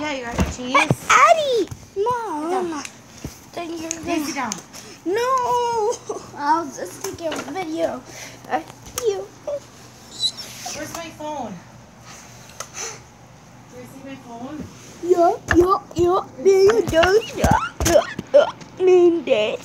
Yeah, you're Addie! Mom! Then you're gonna... sit down. No! I'll just take a video of you. Where's my phone? Do you see my phone? Yup, yup, yup. There you go. Yup, yup. Mean day.